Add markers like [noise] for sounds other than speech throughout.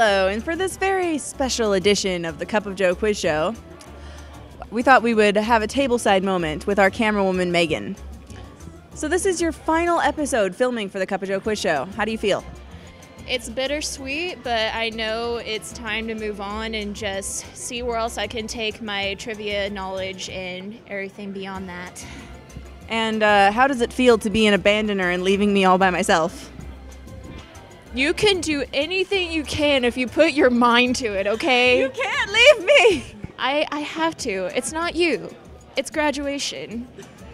Hello, and for this very special edition of the Cup of Joe quiz show, we thought we would have a tableside moment with our camerawoman Meagan. So, this is your final episode filming for the Cup of Joe quiz show. How do you feel? It's bittersweet, but I know it's time to move on and just see where else I can take my trivia knowledge and everything beyond that. And uh, how does it feel to be an abandoner and leaving me all by myself? You can do anything you can if you put your mind to it, okay? You can't leave me! I, I have to. It's not you, it's graduation.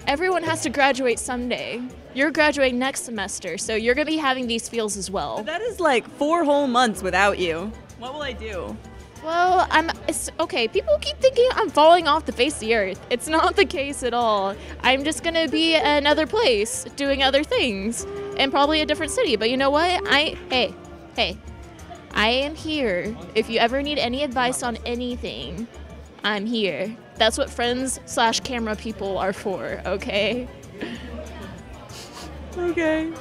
Everyone has to graduate someday. You're graduating next semester, so you're gonna be having these feels as well. That is like four whole months without you. What will I do? Well, I'm it's okay. People keep thinking I'm falling off the face of the earth. It's not the case at all. I'm just gonna be another place doing other things and probably a different city. But you know what? I hey, hey, I am here. If you ever need any advice on anything, I'm here. That's what friends slash camera people are for. Okay. Okay.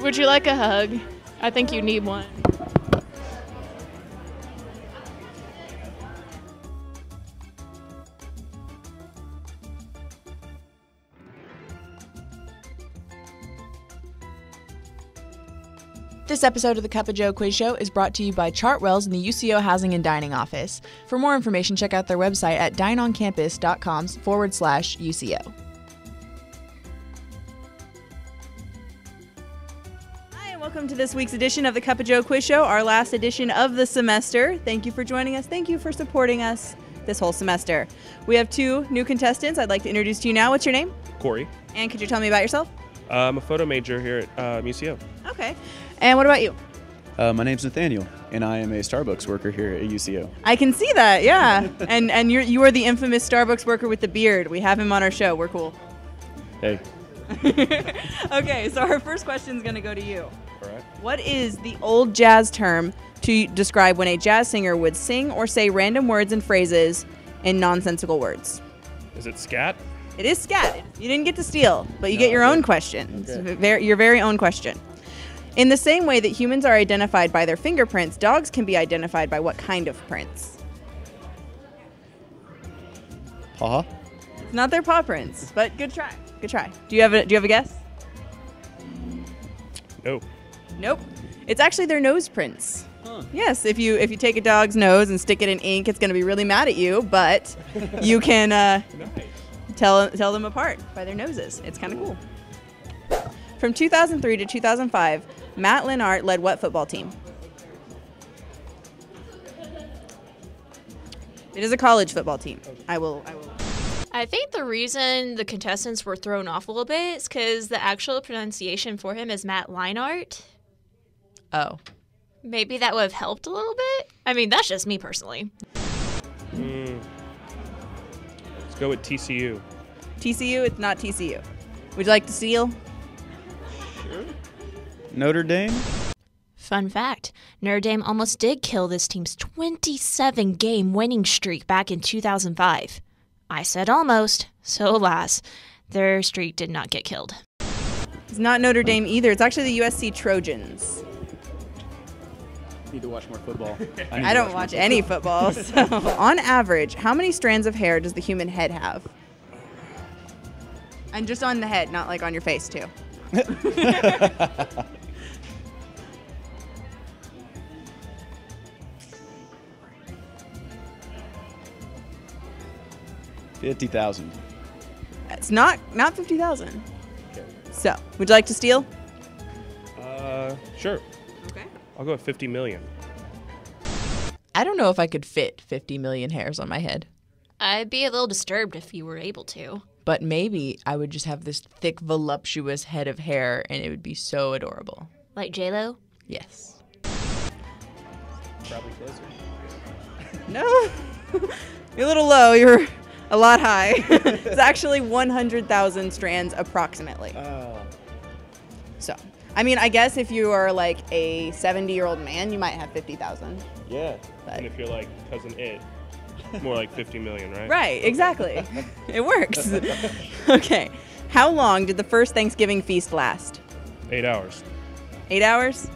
Would you like a hug? I think you need one. This episode of the Cup of Joe Quiz Show is brought to you by Chartwells and the UCO Housing and Dining Office. For more information, check out their website at dineoncampus.com forward slash UCO. Hi, and welcome to this week's edition of the Cup of Joe Quiz Show, our last edition of the semester. Thank you for joining us. Thank you for supporting us this whole semester. We have two new contestants I'd like to introduce to you now. What's your name? Corey. And could you tell me about yourself? I'm a photo major here at uh, UCO. Okay. And what about you? Uh, my name's Nathaniel, and I am a Starbucks worker here at UCO. I can see that, yeah. [laughs] and and you're you are the infamous Starbucks worker with the beard. We have him on our show. We're cool. Hey, [laughs] okay, so our first question is going to go to you. All right. What is the old jazz term to describe when a jazz singer would sing or say random words and phrases in nonsensical words? Is it scat? It is scat. You didn't get to steal, but you get your okay. own question. It's Okay. ver- your very own question. In the same way that humans are identified by their fingerprints, dogs can be identified by what kind of prints? haha. It's not their paw prints, but good try. Good try. Do you have a Do you have a guess? No. Nope. It's actually their nose prints. Yes, if you if you take a dog's nose and stick it in ink, it's going to be really mad at you, but [laughs] you can uh, tell tell them apart by their noses. It's kind of cool. From 2003 to 2005, Matt Linart led what football team? It is a college football team. I will. I will. I think the reason the contestants were thrown off a little bit is because the actual pronunciation for him is Matt Leinart. Oh. Maybe that would have helped a little bit. I mean, that's just me personally. Mm. Let's go with TCU. TCU. It's not TCU. Would you like to steal? Notre Dame. Fun fact Notre Dame almost did kill this team's 27 game winning streak back in 2005. I said almost, so alas, their streak did not get killed. It's not Notre Dame either. It's actually the USC Trojans. Need to watch more football. [laughs] I don't watch any football. [laughs] So, on average, how many strands of hair does the human head have? And just on the head, not like on your face too. [laughs] Fifty thousand. It's not not fifty thousand. So, would you like to steal? Uh, sure. Okay. I'll go with 50 million. I don't know if I could fit 50 million hairs on my head, I'd be a little disturbed if you were able to. but maybe I would just have this thick, voluptuous head of hair and it would be so adorable. Like J Lo. Yes. Probably closer. No. [laughs] You're a little low. You're a lot high. [laughs] it's actually 100,000 strands approximately. Oh. So, I mean, I guess if you are like a 70 year old man, you might have 50,000. Yeah. But- And if you're like Cousin Itt, more like 50 million, right? Right, exactly. [laughs] it works. [laughs] okay. How long did the first Thanksgiving feast last? Eight hours. Eight hours?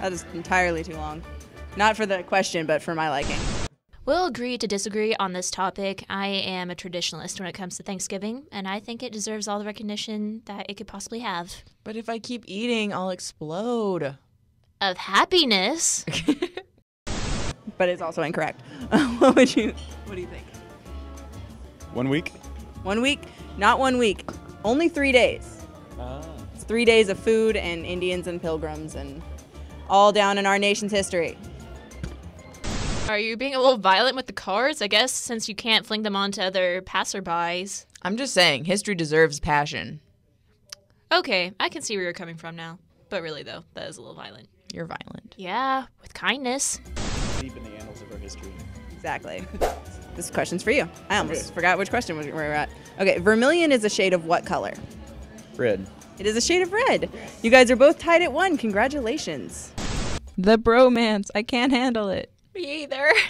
That is entirely too long. Not for the question, but for my liking. We'll agree to disagree on this topic. I am a traditionalist when it comes to Thanksgiving, and I think it deserves all the recognition that it could possibly have. But if I keep eating, I'll explode. Of happiness. [laughs] But it's also incorrect. [laughs] what would you what do you think? One week? One week? Not one week. Only three days. Ah. It's three days of food and Indians and pilgrims and all down in our nation's history. Are you being a little violent with the cards? I guess since you can't fling them onto other passerbys. I'm just saying, history deserves passion. Okay, I can see where you're coming from now. But really, though, that is a little violent. You're violent. Yeah, with kindness. Deep in the annals of our history. Exactly. [laughs] This question's for you. I almost forgot which question we were at. Okay, vermilion is a shade of what color? Red. It is a shade of red. You guys are both tied at one. Congratulations. The bromance. I can't handle it. Me either. [laughs]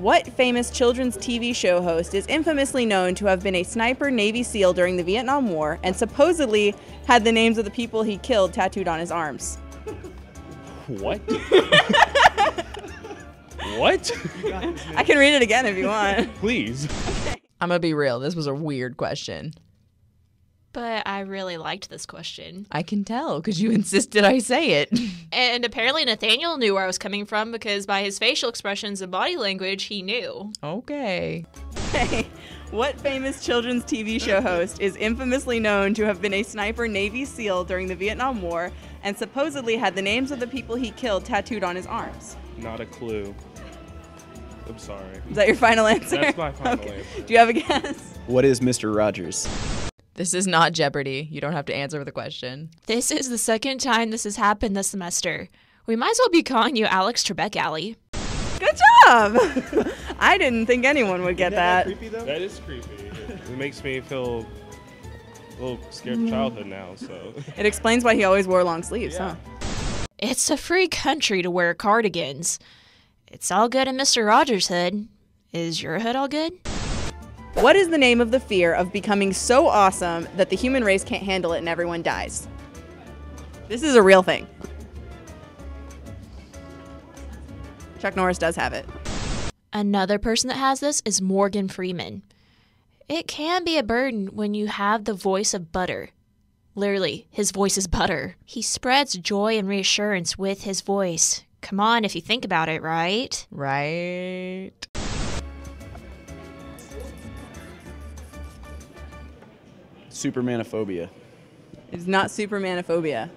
What famous children's TV show host is infamously known to have been a sniper Navy SEAL during the Vietnam War and supposedly had the names of the people he killed tattooed on his arms? What? [laughs] what? I can read it again if you want. Please. [laughs] I'm gonna be real. This was a weird question. But I really liked this question. I can tell because you [laughs] insisted I say it. [laughs] And apparently Nathaniel knew where I was coming from because by his facial expressions and body language, he knew. okay. Okay. What famous children's TV show [laughs] host is infamously known to have been a sniper Navy SEAL during the Vietnam War and supposedly had the names of the people he killed tattooed on his arms? Not a clue. I'm sorry. Is that your final answer? That's my final answer. Do you have a guess? What is Mr. Rogers? This is not Jeopardy. You don't have to answer the question. This is the second time this has happened this semester. We might as well be calling you Alex Trebek Alley. Good job! [laughs] I didn't think anyone would get that. That is creepy. It makes me feel a little scared of childhood now, so. [laughs] It explains why he always wore long sleeves, huh? It's a free country to wear cardigans. It's all good in Mr. Rogers' hood. Is your hood all good? What is the name of the fear of becoming so awesome that the human race can't handle it and everyone dies? This is a real thing. Chuck Norris does have it. Another person that has this is Morgan Freeman. It can be a burden when you have the voice of butter. Literally, his voice is butter. He spreads joy and reassurance with his voice. Come on, if you think about it, right? Right. Supermanophobia. It's not supermanophobia.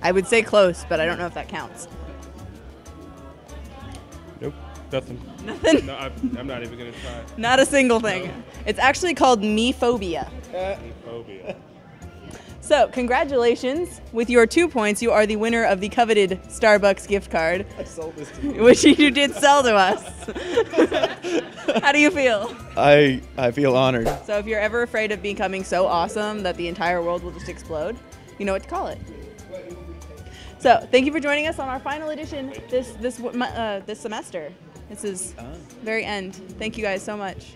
I would say close, but I don't know if that counts. Nope. Nothing. Nothing. No, I'm, I'm not even gonna try. Not a single thing. It's actually called mephobia. So, congratulations. With your two points, you are the winner of the coveted Starbucks gift card, I sold this to you. which you did sell to us. [laughs] How do you feel? I I feel honored. So, if you're ever afraid of becoming so awesome that the entire world will just explode, you know what to call it. So, thank you for joining us on our final edition this this uh, this semester. This is very end. Thank you guys so much.